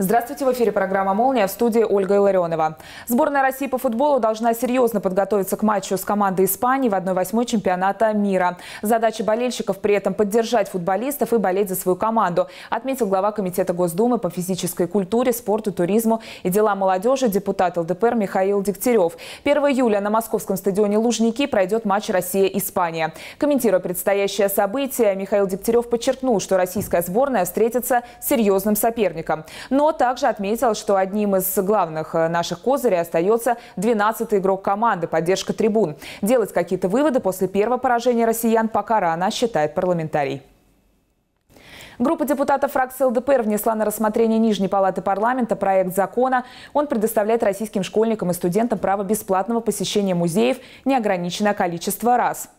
Здравствуйте, в эфире программа «Молния» в студии Ольга Илларионова. Сборная России по футболу должна серьезно подготовиться к матчу с командой Испании в 1-8 чемпионата мира. Задача болельщиков при этом поддержать футболистов и болеть за свою команду, отметил глава Комитета Госдумы по физической культуре, спорту, туризму и делам молодежи депутат ЛДПР Михаил Дегтярев. 1 июля на московском стадионе «Лужники» пройдет матч Россия-Испания. Комментируя предстоящее событие, Михаил Дегтярев подчеркнул, что российская сборная встретится с серьезным соперником. Но также отметил, что одним из главных э, наших козырей остается 12-й игрок команды, поддержка трибун. Делать какие-то выводы после первого поражения россиян пока рано, считает парламентарий. Группа депутатов фракции ЛДПР внесла на рассмотрение Нижней палаты парламента проект закона. Он предоставляет российским школьникам и студентам право бесплатного посещения музеев неограниченное количество раз.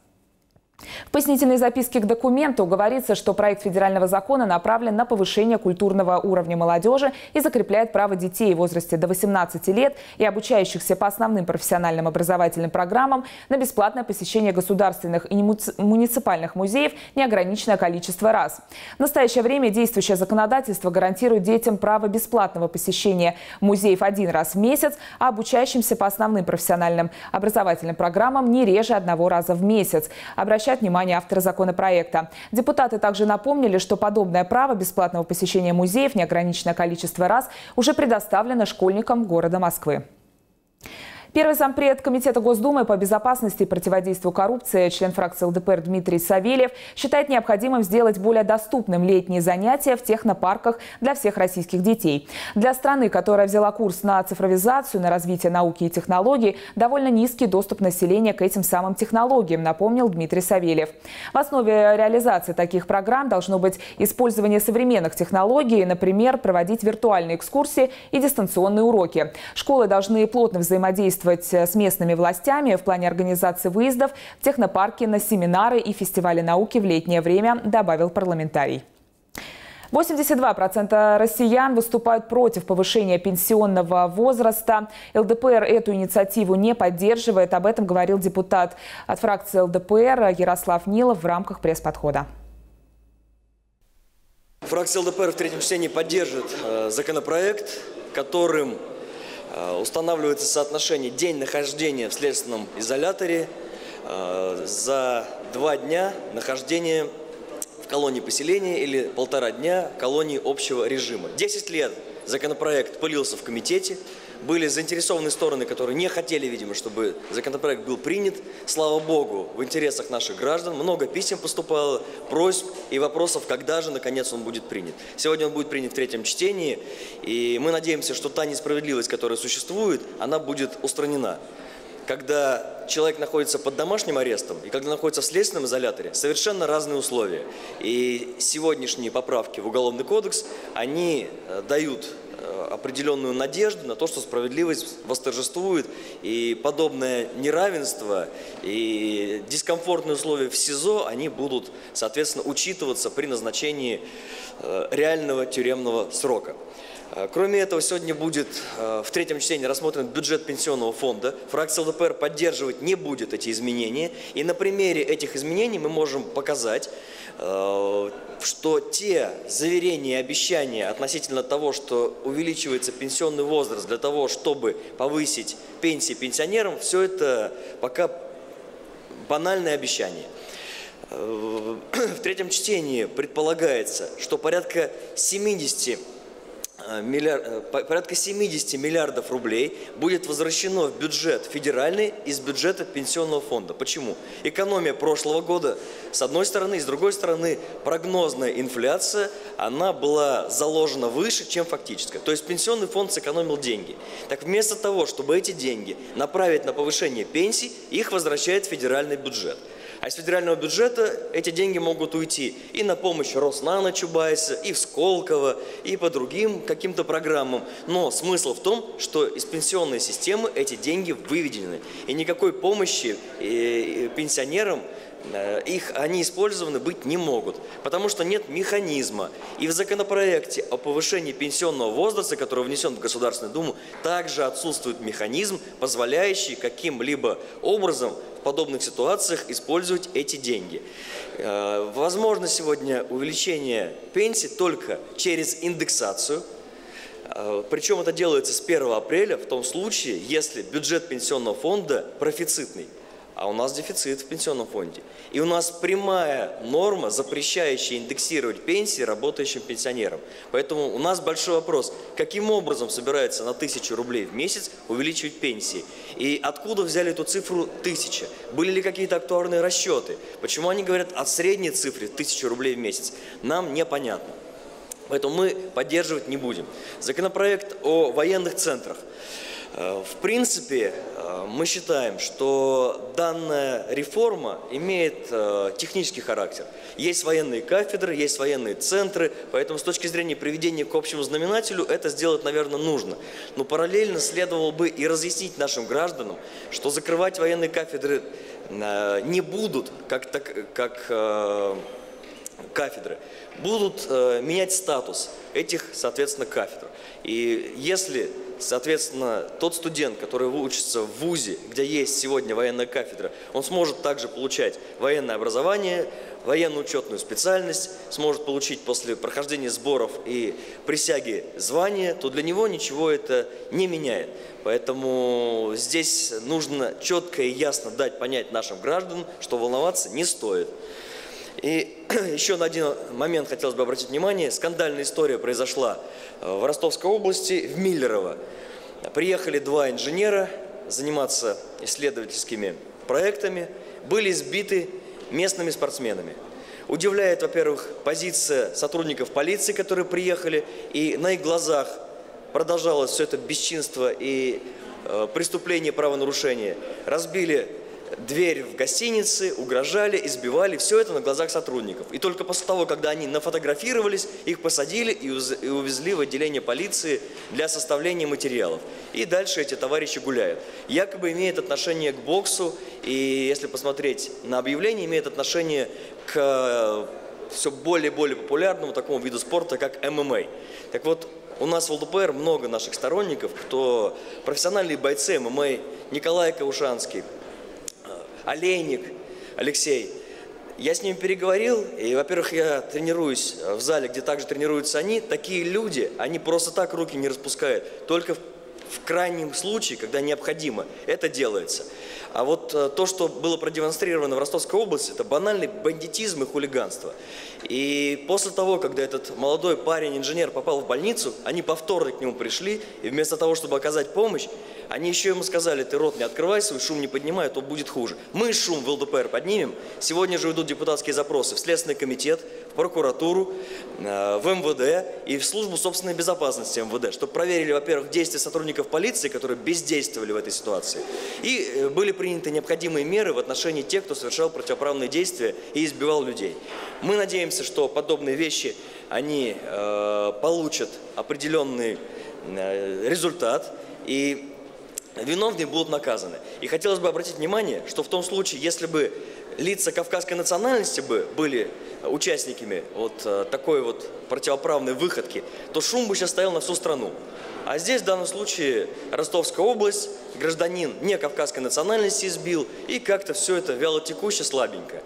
В пояснительной записке к документу говорится, что проект федерального закона направлен на повышение культурного уровня молодежи и закрепляет право детей в возрасте до 18 лет и обучающихся по основным профессиональным образовательным программам на бесплатное посещение государственных и муниципальных музеев неограниченное количество раз. В настоящее время действующее законодательство гарантирует детям право бесплатного посещения музеев один раз в месяц, а обучающимся по основным профессиональным образовательным программам не реже одного раза в месяц. Обращаюсь обращают внимание авторы законопроекта. Депутаты также напомнили, что подобное право бесплатного посещения музеев неограниченное количество раз уже предоставлено школьникам города Москвы. Первый зампред Комитета Госдумы по безопасности и противодействию коррупции, член фракции ЛДПР Дмитрий Савельев, считает необходимым сделать более доступным летние занятия в технопарках для всех российских детей. Для страны, которая взяла курс на цифровизацию, на развитие науки и технологий, довольно низкий доступ населения к этим самым технологиям, напомнил Дмитрий Савельев. В основе реализации таких программ должно быть использование современных технологий, например, проводить виртуальные экскурсии и дистанционные уроки. Школы должны плотно взаимодействовать взаимодействовать э, с местными властями в плане организации выездов в технопарки на семинары и фестивали науки в летнее время, добавил парламентарий. 82% россиян выступают против повышения пенсионного возраста. ЛДПР эту инициативу не поддерживает. Об этом говорил депутат от фракции ЛДПР Ярослав Нилов в рамках пресс-подхода. Фракция ЛДПР в третьем чтении поддержит э, законопроект, которым устанавливается соотношение день нахождения в следственном изоляторе э, за два дня нахождения в колонии поселения или полтора дня колонии общего режима. Десять лет законопроект пылился в комитете, были заинтересованные стороны, которые не хотели, видимо, чтобы законопроект был принят. Слава Богу, в интересах наших граждан много писем поступало, просьб и вопросов, когда же, наконец, он будет принят. Сегодня он будет принят в третьем чтении, и мы надеемся, что та несправедливость, которая существует, она будет устранена когда человек находится под домашним арестом и когда находится в следственном изоляторе, совершенно разные условия. И сегодняшние поправки в Уголовный кодекс, они э, дают определенную надежду на то, что справедливость восторжествует, и подобное неравенство и дискомфортные условия в СИЗО, они будут, соответственно, учитываться при назначении э, реального тюремного срока. Э, кроме этого, сегодня будет э, в третьем чтении рассмотрен бюджет пенсионного фонда. Фракция ЛДПР поддерживать не будет эти изменения. И на примере этих изменений мы можем показать, э, что те заверения и обещания относительно того, что увеличивается пенсионный возраст для того, чтобы повысить пенсии пенсионерам, все это пока банальное обещание. В третьем чтении предполагается, что порядка 70 Э, миллиард, э, порядка 70 миллиардов рублей будет возвращено в бюджет федеральный из бюджета пенсионного фонда. Почему? Экономия прошлого года, с одной стороны, и с другой стороны, прогнозная инфляция, она была заложена выше, чем фактическая. То есть пенсионный фонд сэкономил деньги. Так вместо того, чтобы эти деньги направить на повышение пенсий, их возвращает федеральный бюджет. А из федерального бюджета эти деньги могут уйти и на помощь Роснана Чубайса, и в Сколково, и по другим каким-то программам. Но смысл в том, что из пенсионной системы эти деньги выведены. И никакой помощи э, э, пенсионерам их, они использованы быть не могут, потому что нет механизма. И в законопроекте о повышении пенсионного возраста, который внесен в Государственную Думу, также отсутствует механизм, позволяющий каким-либо образом в подобных ситуациях использовать эти деньги. Э, возможно сегодня увеличение пенсии только через индексацию – Э, Причем это делается с 1 апреля в том случае, если бюджет пенсионного фонда профицитный а у нас дефицит в пенсионном фонде. И у нас прямая норма, запрещающая индексировать пенсии работающим пенсионерам. Поэтому у нас большой вопрос, каким образом собирается на тысячу рублей в месяц увеличивать пенсии? И откуда взяли эту цифру тысяча? Были ли какие-то актуарные расчеты? Почему они говорят о средней цифре тысячу рублей в месяц? Нам непонятно. Поэтому мы поддерживать не будем. Законопроект о военных центрах. Э, в принципе, э, мы считаем, что данная реформа имеет э, технический характер. Есть военные кафедры, есть военные центры, поэтому с точки зрения приведения к общему знаменателю это сделать, наверное, нужно. Но параллельно следовало бы и разъяснить нашим гражданам, что закрывать военные кафедры не будут, как, так, как кафедры, будут менять статус этих, соответственно, кафедр. И если Соответственно, тот студент, который учится в ВУЗе, где есть сегодня военная кафедра, он сможет также получать военное образование, военную учетную специальность, сможет получить после прохождения сборов и присяги звание, то для него ничего это не меняет. Поэтому здесь нужно четко и ясно дать понять нашим гражданам, что волноваться не стоит. И еще на один момент хотелось бы обратить внимание. Скандальная история произошла э, в Ростовской области, в Миллерово. Приехали два инженера заниматься исследовательскими проектами, были сбиты местными спортсменами. Удивляет, во-первых, позиция сотрудников полиции, которые приехали, и на их глазах продолжалось все это бесчинство и э, преступление правонарушения. Разбили дверь в гостинице, угрожали, избивали, все это на глазах сотрудников. И только после того, когда они нафотографировались, их посадили и увезли в отделение полиции для составления материалов. И дальше эти товарищи гуляют. Якобы имеет отношение к боксу, и если посмотреть на объявление, имеет отношение к э, все более и более популярному такому виду спорта, как ММА. Так вот, у нас в ЛДПР много наших сторонников, кто профессиональные бойцы ММА, Николай Каушанский, Олейник Алексей. Я с ним переговорил, и, во-первых, я тренируюсь в зале, где также тренируются они. Такие люди, они просто так руки не распускают. Только в крайнем случае, когда необходимо, это делается. А вот э, то, что было продемонстрировано в Ростовской области, это банальный бандитизм и хулиганство. И после того, когда этот молодой парень-инженер попал в больницу, они повторно к нему пришли, и вместо того, чтобы оказать помощь, они еще ему сказали, ты рот не открывай свой, шум не поднимай, а то будет хуже. Мы шум в ЛДПР поднимем. Сегодня же идут депутатские запросы в Следственный комитет, в прокуратуру, э, в МВД и в службу собственной безопасности МВД, чтобы проверили, во-первых, действия сотрудников полиции, которые бездействовали в этой ситуации, и э, были приняты необходимые меры в отношении тех, кто совершал противоправные действия и избивал людей. Мы надеемся, что подобные вещи, они э, получат определенный э, результат, и виновные будут наказаны. И хотелось бы обратить внимание, что в том случае, если бы лица кавказской национальности бы были участниками вот э, такой вот противоправной выходки, то шум бы сейчас стоял на всю страну. А здесь в данном случае Ростовская область, гражданин не кавказской национальности избил, и как-то все это вяло текуще, слабенько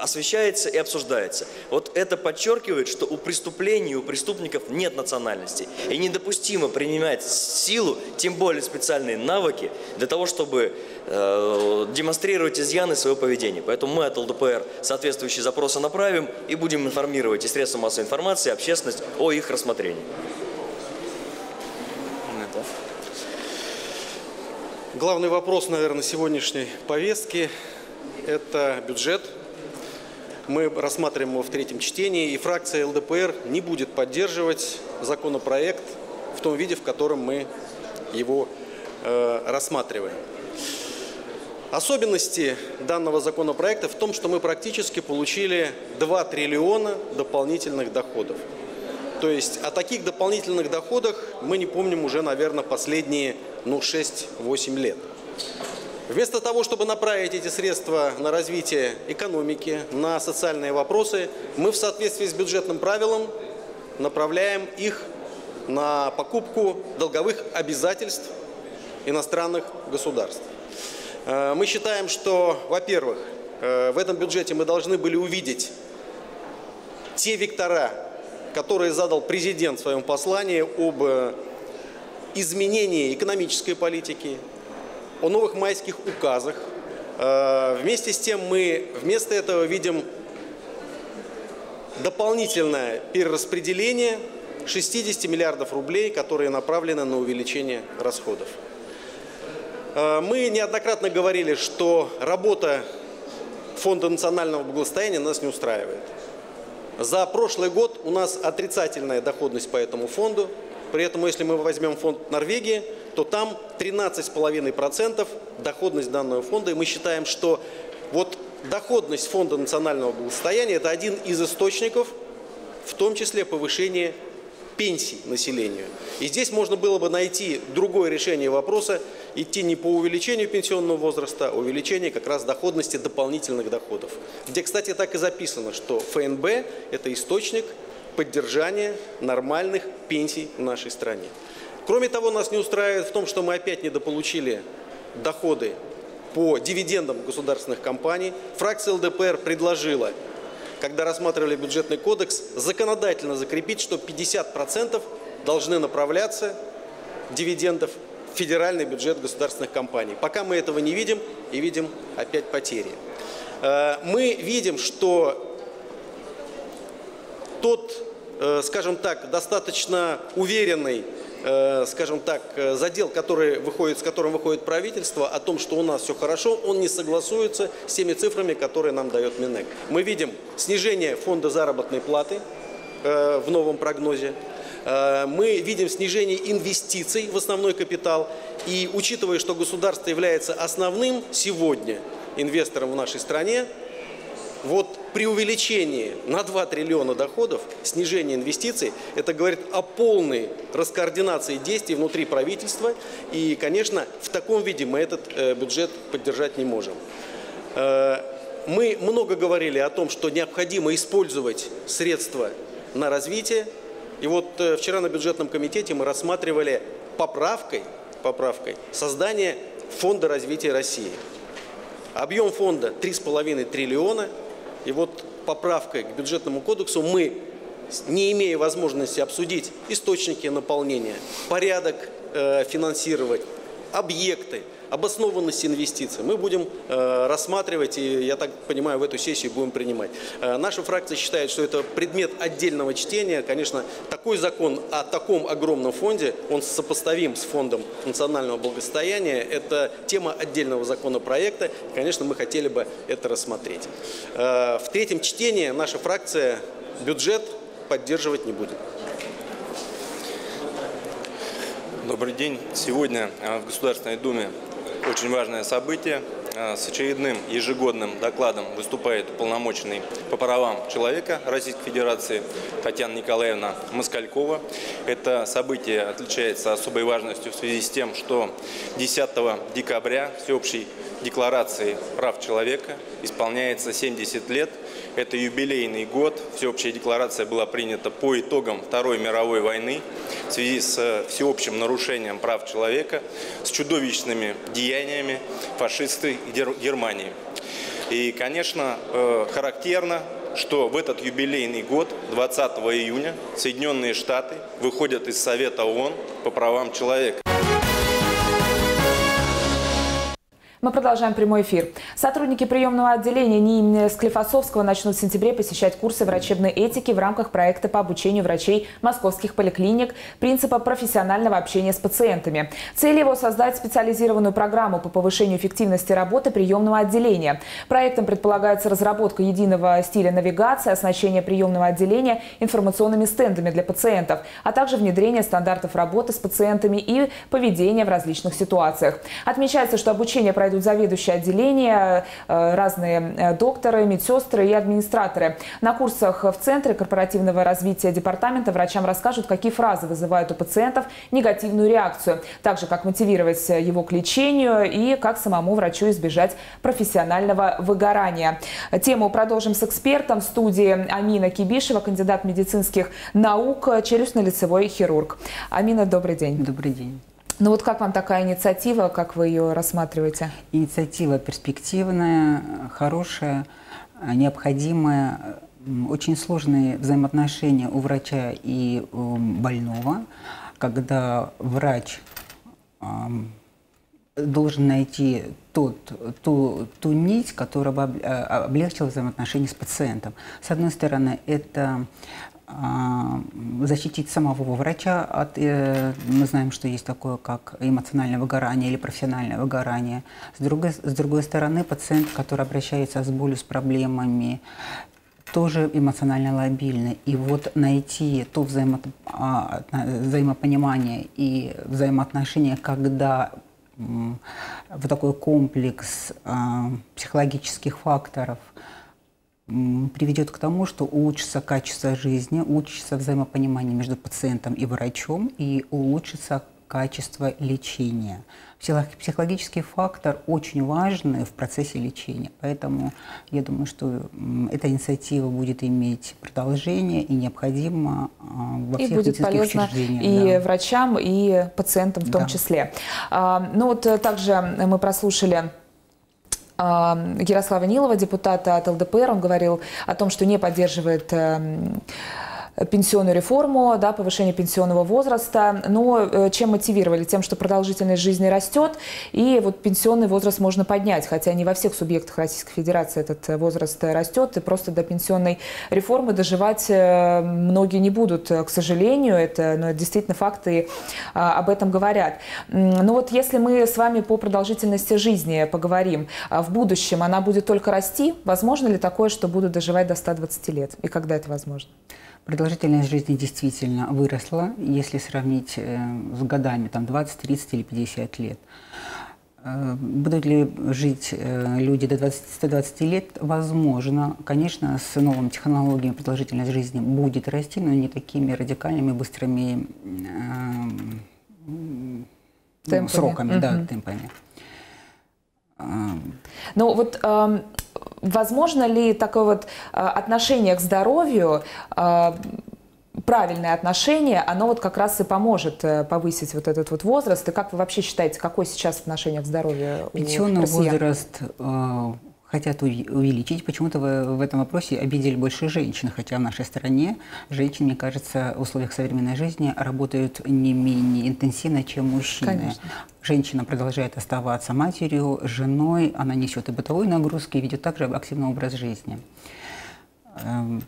освещается и обсуждается. Вот это подчеркивает, что у преступлений, у преступников нет национальности. И недопустимо принимать силу, тем более специальные навыки, для того, чтобы э, демонстрировать изъяны своего поведения. Поэтому мы от ЛДПР соответствующие запросы направим и будем информировать и средства массовой информации, и общественность о их рассмотрении. Главный вопрос, наверное, сегодняшней повестки – это бюджет мы рассматриваем его в третьем чтении, и фракция ЛДПР не будет поддерживать законопроект в том виде, в котором мы его э, рассматриваем. Особенности данного законопроекта в том, что мы практически получили 2 триллиона дополнительных доходов. То есть о таких дополнительных доходах мы не помним уже, наверное, последние ну, 6-8 лет. Вместо того, чтобы направить эти средства на развитие экономики, на социальные вопросы, мы в соответствии с бюджетным правилом направляем их на покупку долговых обязательств иностранных государств. Э, мы считаем, что, во-первых, э, в этом бюджете мы должны были увидеть те вектора которые задал президент в своем послании об э, изменении экономической политики, о новых майских указах. Э, вместе с тем мы вместо этого видим дополнительное перераспределение 60 миллиардов рублей, которые направлены на увеличение расходов. Э, мы неоднократно говорили, что работа Фонда национального благосостояния нас не устраивает. За прошлый год у нас отрицательная доходность по этому фонду. При этом, если мы возьмем фонд Норвегии, то там 13,5% доходность данного фонда. И мы считаем, что вот доходность Фонда национального благосостояния – это один из источников, в том числе повышения пенсий населению. И здесь можно было бы найти другое решение вопроса, идти не по увеличению пенсионного возраста, а увеличению как раз доходности дополнительных доходов. Где, кстати, так и записано, что ФНБ – это источник поддержания нормальных пенсий в нашей стране. Кроме того, нас не устраивает в том, что мы опять недополучили доходы по дивидендам государственных компаний. Фракция ЛДПР предложила когда рассматривали бюджетный кодекс, законодательно закрепить, что 50% должны направляться дивидендов в федеральный бюджет государственных компаний. Пока мы этого не видим и видим опять потери. Э, мы видим, что тот, э, скажем так, достаточно уверенный скажем так, э, задел, который выходит, с которым выходит правительство, о том, что у нас все хорошо, он не согласуется с теми цифрами, которые нам дает Минэк. Мы видим снижение фонда заработной платы э, в новом прогнозе. Мы видим снижение инвестиций в основной капитал. И учитывая, что государство является основным сегодня инвестором в нашей стране, вот при увеличении на 2 триллиона доходов, снижение инвестиций, это говорит о полной раскоординации действий внутри правительства. И, конечно, в таком виде мы этот э, бюджет поддержать не можем. Э, мы много говорили о том, что необходимо использовать средства на развитие. И вот э, вчера на бюджетном комитете мы рассматривали поправкой, поправкой создание Фонда развития России. Объем фонда 3,5 триллиона – и вот поправкой к бюджетному кодексу мы, не имея возможности обсудить источники наполнения, порядок э, финансировать, объекты, обоснованность инвестиций мы будем э, рассматривать и, я так понимаю, в эту сессию будем принимать. Э, наша фракция считает, что это предмет отдельного чтения. Конечно, такой закон о таком огромном фонде, он сопоставим с фондом национального благосостояния. Это тема отдельного законопроекта. Конечно, мы хотели бы это рассмотреть. Э, в третьем чтении наша фракция бюджет поддерживать не будет. Добрый день. Сегодня в Государственной Думе очень важное событие. А, с очередным ежегодным докладом выступает уполномоченный по правам человека Российской Федерации Татьяна Николаевна Москалькова. Это событие отличается особой важностью в связи с тем, что 10 декабря всеобщей декларации прав человека исполняется 70 лет. Это юбилейный год. Всеобщая декларация была принята по итогам Второй мировой войны в связи с всеобщим нарушением прав человека, с чудовищными деяниями фашисты Германии. И, конечно, э, характерно, что в этот юбилейный год, 20 июня, Соединенные Штаты выходят из Совета ООН по правам человека. Мы продолжаем прямой эфир. Сотрудники приемного отделения НИИ Склифосовского начнут в сентябре посещать курсы врачебной этики в рамках проекта по обучению врачей московских поликлиник принципа профессионального общения с пациентами. Цель его – создать специализированную программу по повышению эффективности работы приемного отделения. Проектом предполагается разработка единого стиля навигации, оснащение приемного отделения информационными стендами для пациентов, а также внедрение стандартов работы с пациентами и поведения в различных ситуациях. Отмечается, что обучение пройдет пройдут заведующие отделения, э, разные э, докторы, медсестры и администраторы. На курсах в Центре корпоративного развития департамента врачам расскажут, какие фразы вызывают у пациентов негативную реакцию, также как мотивировать его к лечению и как самому врачу избежать профессионального выгорания. Тему продолжим с экспертом в студии Амина Кибишева, кандидат медицинских наук, челюстно-лицевой хирург. Амина, добрый день. Добрый день. Ну вот как вам такая инициатива, как вы ее рассматриваете? Инициатива перспективная, хорошая, необходимая. очень сложные взаимоотношения у врача и у больного, когда врач должен найти тот, ту, ту нить, которая бы а, облегчила взаимоотношения с пациентом. С одной стороны, это защитить самого врача от, э, мы знаем, что есть такое, как эмоциональное выгорание или профессиональное выгорание. С другой, с другой стороны, пациент, который обращается с болью, с проблемами, тоже эмоционально лобильный. И вот найти то взаимо, а, взаимопонимание и взаимоотношения, когда в такой комплекс а, психологических факторов приведет к тому, что улучшится качество жизни, улучшится взаимопонимание между пациентом и врачом и улучшится качество лечения. Психологический фактор очень важный в процессе лечения, поэтому я думаю, что эта инициатива будет иметь продолжение и необходимо а, во и всех будет полезно и да. врачам, и пациентам в том да. числе. А, ну вот э, также мы прослушали Ярослава Нилова, депутата от ЛДПР, он говорил о том, что не поддерживает эм, пенсионную реформу, да, повышение пенсионного возраста. Но э, чем мотивировали? Тем, что продолжительность жизни растет, и вот пенсионный возраст можно поднять, хотя не во всех субъектах Российской Федерации этот э, возраст растет, и просто до пенсионной реформы доживать э, многие не будут, к сожалению, это, ну, это действительно факты об этом говорят. Но вот если мы с вами по продолжительности жизни поговорим, в будущем она будет только расти, возможно ли такое, что будут доживать до 120 лет? И когда это возможно? Продолжительность жизни действительно выросла, если сравнить э, с годами, там 20, 30 или 50 лет. Э, будут ли жить э, люди до 20, 120 лет? Возможно. Конечно, с новыми технологиями продолжительность жизни будет расти, но не такими радикальными, быстрыми темпами. сроками, угу. да, темпами. Ну вот возможно ли такое вот а, отношение к здоровью, а, правильное отношение, оно вот как раз и поможет э, повысить вот этот вот возраст. И как вы вообще считаете, какое сейчас отношение к здоровью Пенсионный возраст э, хотят увеличить. Почему-то в, в этом вопросе обидели больше женщин, хотя в нашей стране женщины, мне кажется, в условиях современной жизни работают не менее интенсивно, чем мужчины. Конечно. Женщина продолжает оставаться матерью, женой, она несет и бытовой нагрузки, и ведет также активный образ жизни. Эм,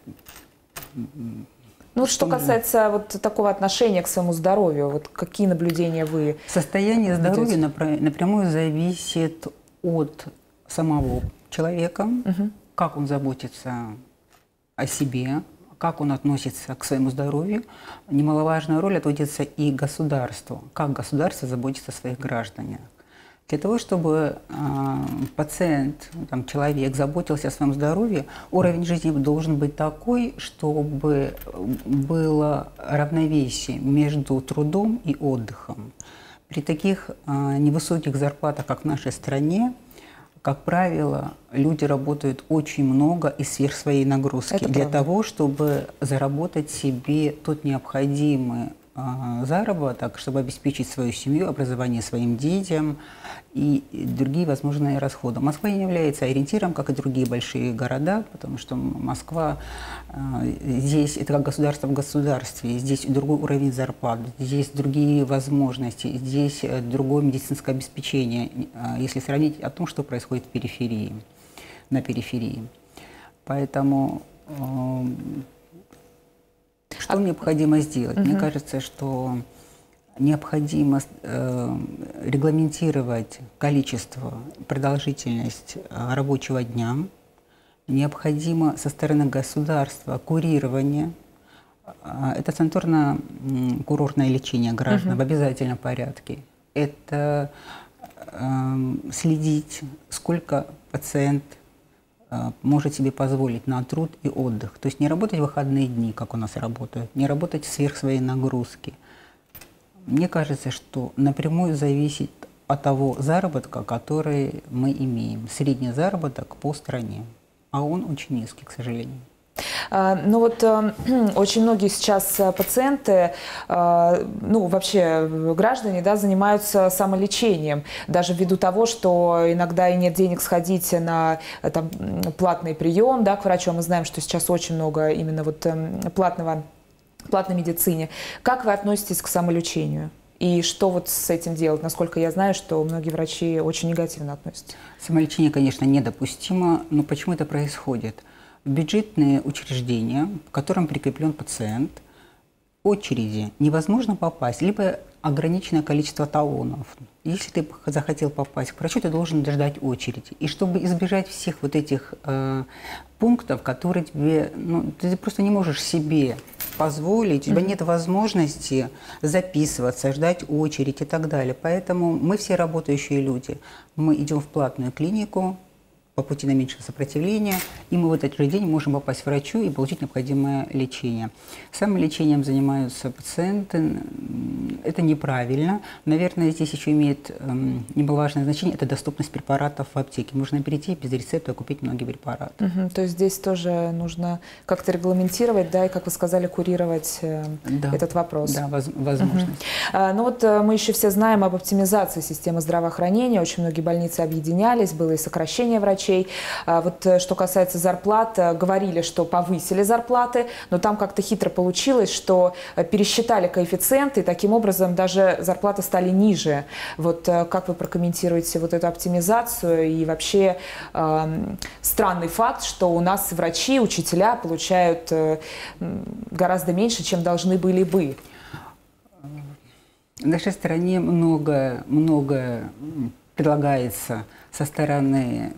ну, что касается вот такого отношения к своему здоровью, вот какие наблюдения вы Состояние здоровья напрямую зависит от самого человека, угу. как он заботится о себе, как он относится к своему здоровью. Немаловажная роль отводится и государству, как государство заботится о своих гражданах. Для того, чтобы э, пациент, там, человек заботился о своем здоровье, уровень жизни должен быть такой, чтобы было равновесие между трудом и отдыхом. При таких э, невысоких зарплатах, как в нашей стране, как правило, люди работают очень много и сверх своей нагрузки Это для правда. того, чтобы заработать себе тот необходимый заработок, чтобы обеспечить свою семью, образование своим детям и другие возможные расходы. Москва не является ориентиром, как и другие большие города, потому что Москва а, здесь это как государство в государстве, здесь другой уровень зарплат, здесь другие возможности, здесь э, другое медицинское обеспечение, а, если сравнить о том, что происходит в периферии, на периферии. Поэтому что необходимо сделать? Угу. Мне кажется, что необходимо э, регламентировать количество, продолжительность э, рабочего дня. Необходимо со стороны государства курирование. Э, это санаторно-курортное лечение граждан угу. в обязательном порядке. Это э, следить, сколько пациент может себе позволить на труд и отдых. То есть не работать в выходные дни, как у нас работают, не работать сверх своей нагрузки. Мне кажется, что напрямую зависит от того заработка, который мы имеем. Средний заработок по стране. А он очень низкий, к сожалению. А, ну вот э, очень многие сейчас э, пациенты, э, ну вообще граждане, да, занимаются самолечением, даже ввиду того, что иногда и нет денег сходить на там, платный прием, да, к врачу. Мы знаем, что сейчас очень много именно вот платного, платной медицине. Как вы относитесь к самолечению? И что вот с этим делать? Насколько я знаю, что многие врачи очень негативно относятся. Самолечение, конечно, недопустимо, но почему это происходит? Бюджетные учреждения, в котором прикреплен пациент, очереди невозможно попасть, либо ограниченное количество талонов. Если ты захотел попасть к врачу, ты должен ждать очереди. И чтобы избежать всех вот этих э, пунктов, которые тебе, ну, ты просто не можешь себе позволить, у тебя нет возможности записываться, ждать очередь и так далее. Поэтому мы все работающие люди. Мы идем в платную клинику, по пути наименьшего сопротивления, и мы в этот же день можем попасть к врачу и получить необходимое лечение. Самолечением занимаются пациенты. Это неправильно. Наверное, здесь еще имеет эм, немаловажное значение – это доступность препаратов в аптеке. Можно перейти без рецепта купить многие препараты. Угу, то есть здесь тоже нужно как-то регламентировать, да, и, как вы сказали, курировать э, да. этот вопрос. Да, воз возможность. Угу. А, ну вот э, мы еще все знаем об оптимизации системы здравоохранения. Очень многие больницы объединялись, было и сокращение врачей, врачей. А вот э, что касается зарплат, э, говорили, что повысили зарплаты, но там как-то хитро получилось, что э, пересчитали коэффициенты, и таким образом даже зарплаты стали ниже. Вот как вы прокомментируете вот эту оптимизацию и вообще э, странный факт, что у нас врачи, учителя получают э, гораздо меньше, чем должны были бы? В нашей стране много, много предлагается со стороны,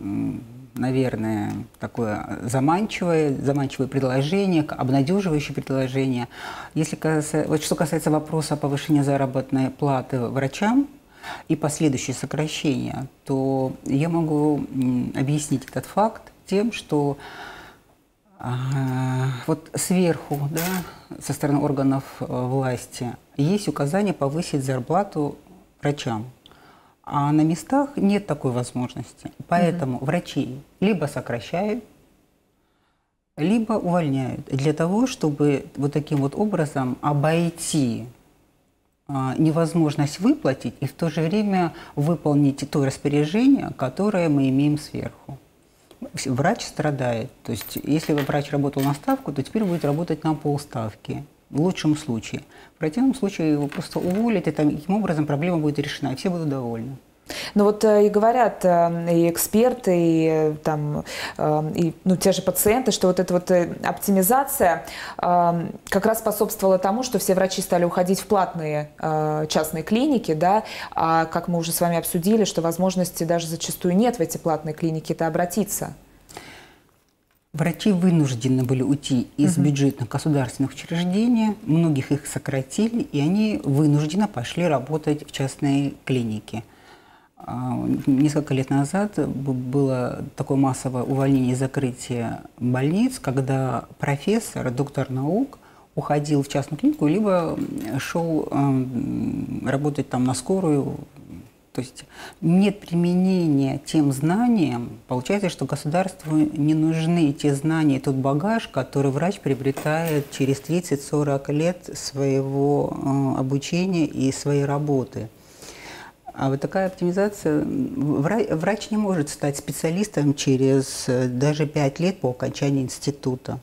наверное, такое заманчивое, заманчивое предложение, обнадеживающее предложение. Если касается, вот что касается вопроса повышения заработной платы врачам, и последующее сокращение, то я могу объяснить этот факт тем, что а, вот сверху, да, со стороны органов э, власти, есть указание повысить зарплату врачам. А на местах нет такой возможности. Поэтому угу. врачей либо сокращают, либо увольняют для того, чтобы вот таким вот образом обойти а, невозможность выплатить и в то же время выполнить то распоряжение, которое мы имеем сверху. Врач страдает. То есть, если врач работал на ставку, то теперь будет работать на полставки в лучшем случае. В противном случае его просто уволят, и таким образом проблема будет решена, и все будут довольны. Ну вот э, и говорят э, и эксперты, и, э, там, и ну, те же пациенты, что вот эта вот оптимизация как раз способствовала тому, что все врачи стали уходить в платные частные клиники, да, а как мы уже с вами обсудили, что возможности даже зачастую нет в эти платные клиники это обратиться. Врачи вынуждены были уйти из угу. бюджетных государственных учреждений, многих их сократили, и они вынужденно пошли работать в частные клиники. А, несколько лет назад было такое массовое увольнение и закрытие больниц, когда профессор, доктор наук уходил в частную клинику, либо шел работать там на скорую то есть нет применения тем знаниям, получается, что государству не нужны те знания, тот багаж, который врач приобретает через 30-40 лет своего э, обучения и своей работы. А вот такая оптимизация, врач не может стать специалистом через э, даже 5 лет по окончании института.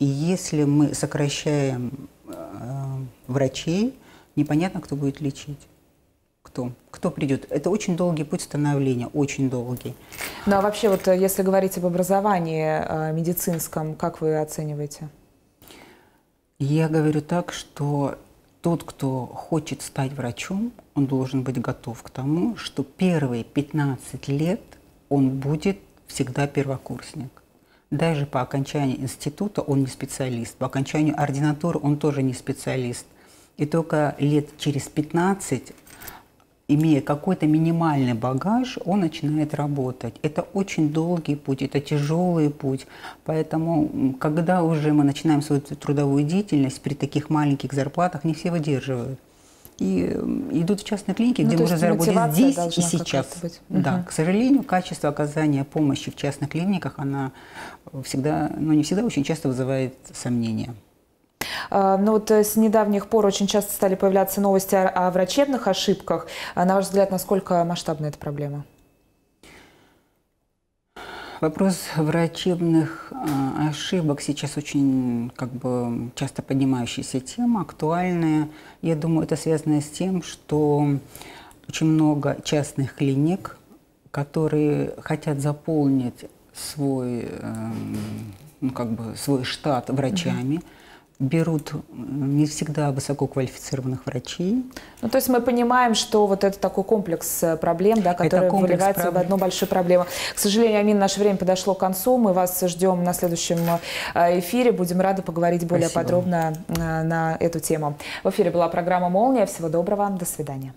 И если мы сокращаем э, врачей, непонятно, кто будет лечить кто? Кто придет? Это очень долгий путь становления, очень долгий. Ну а вообще, вот э, если говорить об образовании э, медицинском, как вы оцениваете? Я говорю так, что тот, кто хочет стать врачом, он должен быть готов к тому, что первые 15 лет он будет всегда первокурсник. Даже по окончании института он не специалист, по окончанию ординатуры он тоже не специалист. И только лет через 15 имея какой-то минимальный багаж, он начинает работать. Это очень долгий путь, это тяжелый путь. Поэтому, когда уже мы начинаем свою трудовую деятельность при таких маленьких зарплатах, не все выдерживают. и идут в частные клиники, ну, где можно заработать здесь и сейчас. Быть. Да, угу. к сожалению, качество оказания помощи в частных клиниках, она всегда, ну не всегда, очень часто вызывает сомнения. А, Но ну вот э, с недавних пор очень часто стали появляться новости о врачебных ошибках. А на ваш взгляд, насколько масштабна эта проблема? Вопрос врачебных а, ошибок сейчас очень как бы часто поднимающаяся тема, актуальная. Я думаю, это связано с тем, что очень много частных клиник, которые хотят заполнить свой, эм, ну, как бы свой штат врачами. Mm-hmm берут не всегда высококвалифицированных врачей. Ну, то есть мы понимаем, что вот это такой комплекс э, проблем, да, который выливается проб... в одну большую проблему. К сожалению, Амин, наше время подошло к концу. Мы вас ждем на следующем э, эфире. Будем рады поговорить более Спасибо. подробно э, на эту тему. В эфире была программа «Молния». Всего доброго. До свидания.